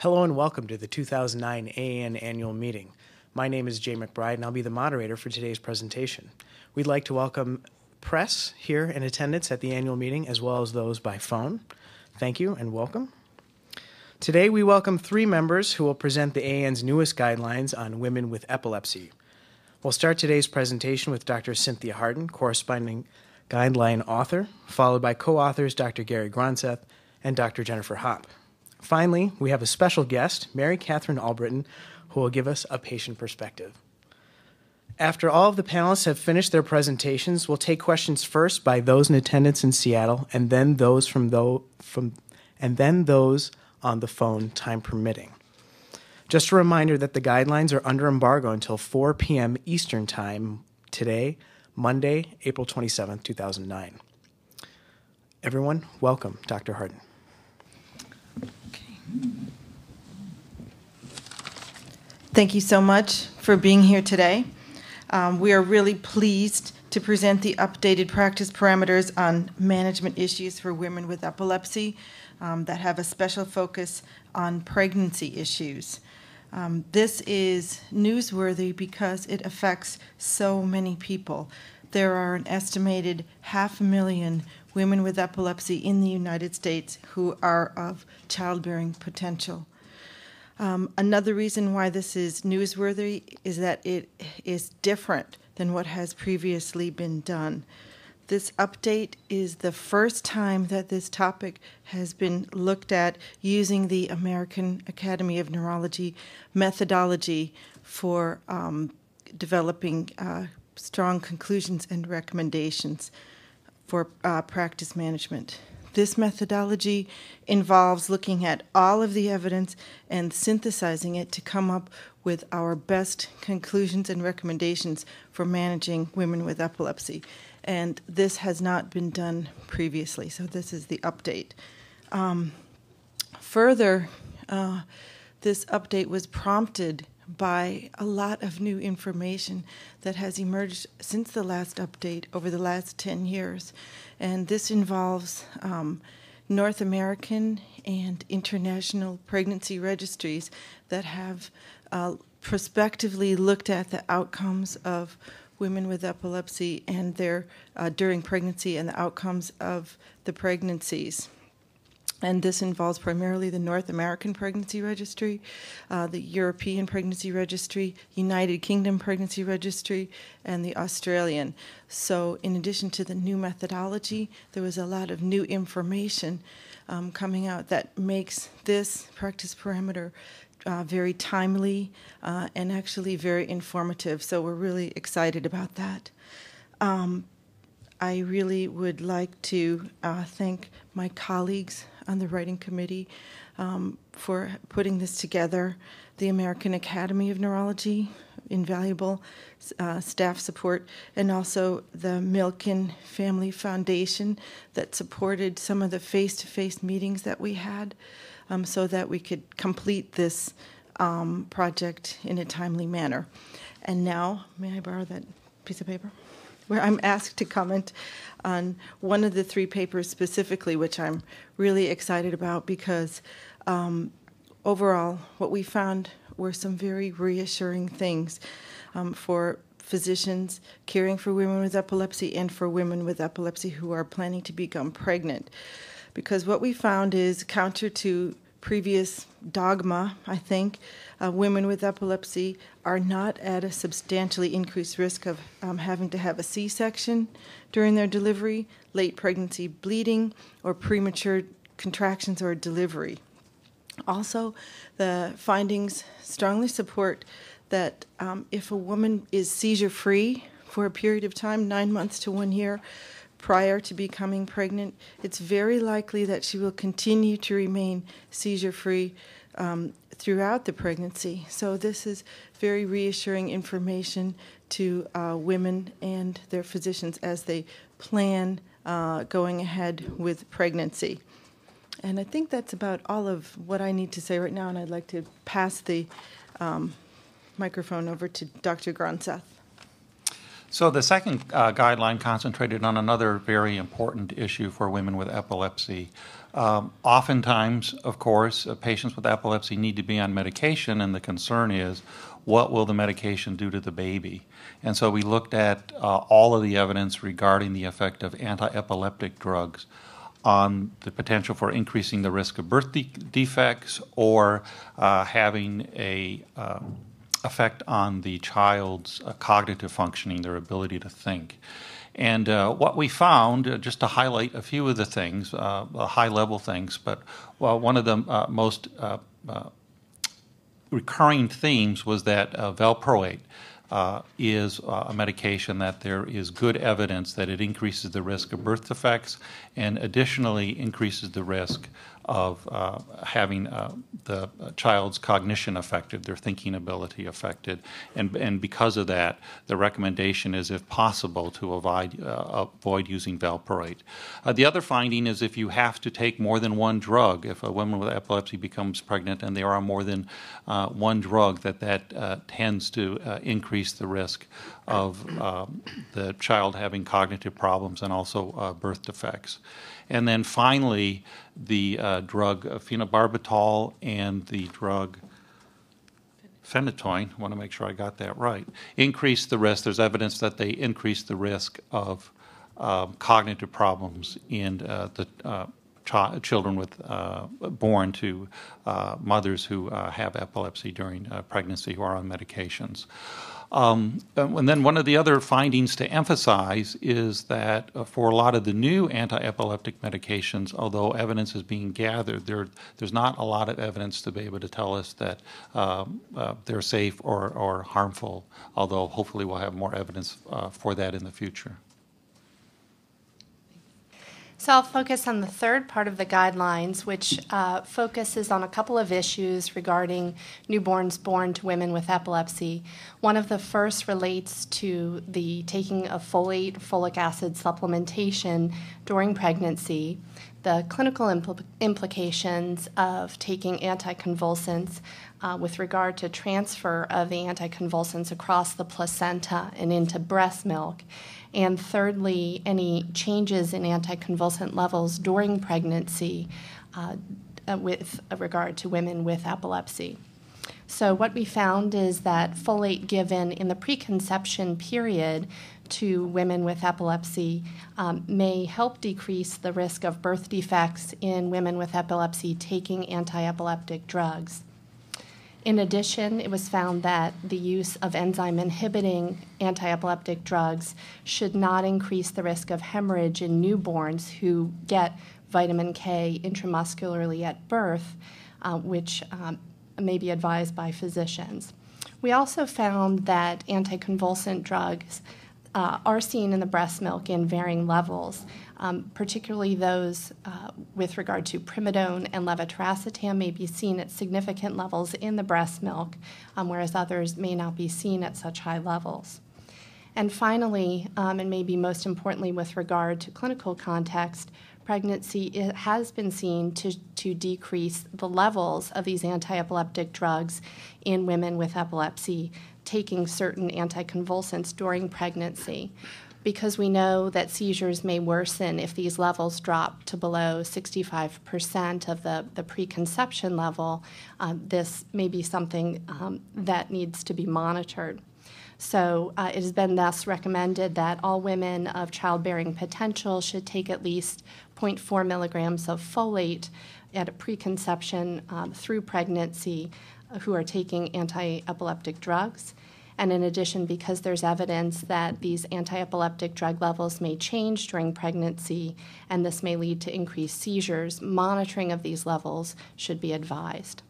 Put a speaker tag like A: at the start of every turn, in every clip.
A: Hello and welcome to the 2009 AAN Annual Meeting. My name is Jay McBride and I'll be the moderator for today's presentation. We'd like to welcome press here in attendance at the annual meeting as well as those by phone. Thank you and welcome. Today we welcome three members who will present the AAN's newest guidelines on women with epilepsy. We'll start today's presentation with Dr. Cynthia Harden, corresponding guideline author, followed by co-authors Dr. Gary Gronseth and Dr. Jennifer Hopp. Finally, we have a special guest, Mary Katherine Albritton, who will give us a patient perspective. After all of the panelists have finished their presentations, we'll take questions first by those in attendance in Seattle and then those from, those from and then those on the phone, time permitting. Just a reminder that the guidelines are under embargo until 4 p.m. Eastern Time today, Monday, April 27, 2009. Everyone, welcome, Dr. Harden.
B: Thank you so much for being here today. Um, we are really pleased to present the updated practice parameters on management issues for women with epilepsy um, that have a special focus on pregnancy issues. Um, this is newsworthy because it affects so many people. There are an estimated half a million women with epilepsy in the United States who are of childbearing potential. Um, another reason why this is newsworthy is that it is different than what has previously been done. This update is the first time that this topic has been looked at using the American Academy of Neurology methodology for um, developing uh, strong conclusions and recommendations for uh, practice management. This methodology involves looking at all of the evidence and synthesizing it to come up with our best conclusions and recommendations for managing women with epilepsy and this has not been done previously. So this is the update. Um, further, uh, this update was prompted by a lot of new information that has emerged since the last update over the last 10 years. And this involves um, North American and international pregnancy registries that have uh, prospectively looked at the outcomes of women with epilepsy and their uh, during pregnancy and the outcomes of the pregnancies. And this involves primarily the North American Pregnancy Registry, uh, the European Pregnancy Registry, United Kingdom Pregnancy Registry, and the Australian. So, in addition to the new methodology, there was a lot of new information um, coming out that makes this practice parameter uh, very timely uh, and actually very informative. So we're really excited about that. Um, I really would like to uh, thank my colleagues on the writing committee um, for putting this together, the American Academy of Neurology, invaluable uh, staff support, and also the Milken Family Foundation that supported some of the face to face meetings that we had um, so that we could complete this um, project in a timely manner. And now, may I borrow that piece of paper? Where I'm asked to comment on one of the three papers specifically, which I'm really excited about because um, overall, what we found were some very reassuring things um, for physicians caring for women with epilepsy and for women with epilepsy who are planning to become pregnant. Because what we found is counter to previous dogma, I think, uh, women with epilepsy are not at a substantially increased risk of um, having to have a C section during their delivery, late pregnancy bleeding, or premature contractions or delivery. Also, the findings strongly support that um, if a woman is seizure free for a period of time, nine months to one year, prior to becoming pregnant, it's very likely that she will continue to remain seizure free um, throughout the pregnancy. So, this is very reassuring information to uh, women and their physicians as they plan uh, going ahead with pregnancy. And I think that's about all of what I need to say right now, and I'd like to pass the um, microphone over to Dr. Gronseth.
C: So the second uh, guideline concentrated on another very important issue for women with epilepsy. Um, oftentimes, of course, uh, patients with epilepsy need to be on medication, and the concern is what will the medication do to the baby? And so we looked at uh, all of the evidence regarding the effect of anti epileptic drugs on the potential for increasing the risk of birth de- defects or uh, having a um, effect on the child's uh, cognitive functioning, their ability to think. And uh, what we found, uh, just to highlight a few of the things, uh, high level things, but well, one of the uh, most uh, recurring themes was that valproate uh, is uh, a medication that there is good evidence that it increases the risk of birth defects and additionally increases the risk of uh, having uh, the child's cognition affected, their thinking ability affected. And, and because of that, the recommendation is, if possible, to avoid, uh, avoid using valproate. Uh, the other finding is if you have to take more than one drug, if a woman with epilepsy becomes pregnant and there are more than uh, one drug, that that uh, tends to increase the risk of um, the child having cognitive problems and also birth defects. And then finally, the uh, drug phenobarbital and the drug phenytoin, I want to make sure I got that right, increase the risk. There's evidence that they increase the risk of um, cognitive problems in uh, the uh, ch- children with uh, born to uh, mothers who uh, have epilepsy during pregnancy who are on medications. Um, and then one of the other findings to emphasize is that uh, for a lot of the new anti-epileptic medications, although evidence is being gathered, there, there's not a lot of evidence to be able to tell us that um, uh, they're safe or, or harmful, although hopefully we'll have more evidence uh, for that in the future.
D: So I'll focus on the third part of the guidelines, which uh, focuses on a couple of issues regarding newborns born to women with epilepsy. One of the first relates to the taking of folate, folic acid supplementation during pregnancy, the clinical impl- implications of taking anticonvulsants uh, with regard to transfer of the anticonvulsants across the placenta and into breast milk and thirdly, any changes in anticonvulsant levels during pregnancy uh, uh, with regard to women with epilepsy. So, what we found is that folate given in the preconception period to women with epilepsy um, may help decrease the risk of birth defects in women with epilepsy taking anti epileptic drugs. In addition, it was found that the use of enzyme inhibiting anti epileptic drugs should not increase the risk of hemorrhage in newborns who get vitamin K intramuscularly at birth, uh, which um, may be advised by physicians. We also found that anticonvulsant drugs uh, are seen in the breast milk in varying levels, um, particularly those uh, with regard to primidone and levetiracetam may be seen at significant levels in the breast milk, um, whereas others may not be seen at such high levels. And finally, um, and maybe most importantly with regard to clinical context, pregnancy has been seen to, to decrease the levels of these anti epileptic drugs in women with epilepsy taking certain anticonvulsants during pregnancy because we know that seizures may worsen if these levels drop to below 65% of the, the preconception level. Um, this may be something um, that needs to be monitored. So uh, it has been thus recommended that all women of childbearing potential should take at least 0.4 milligrams of folate at a preconception um, through pregnancy who are taking anti epileptic drugs. And in addition, because there's evidence that these anti epileptic drug levels may change during pregnancy and this may lead to increased seizures, monitoring of these levels should be advised.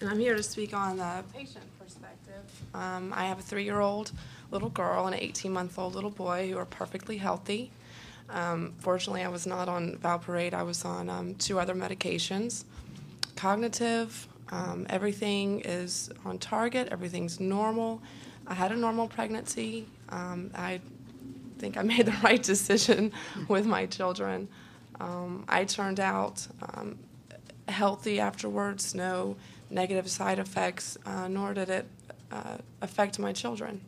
E: And I'm here to speak on the patient perspective. Um, I have a three year old little girl and an 18 month old little boy who are perfectly healthy. Um, fortunately, I was not on valproate, I was on um, two other medications. Cognitive, um, everything is on target, everything's normal. I had a normal pregnancy. Um, I think I made the right decision with my children. Um, I turned out um, healthy afterwards, no negative side effects, uh, nor did it uh, affect my children.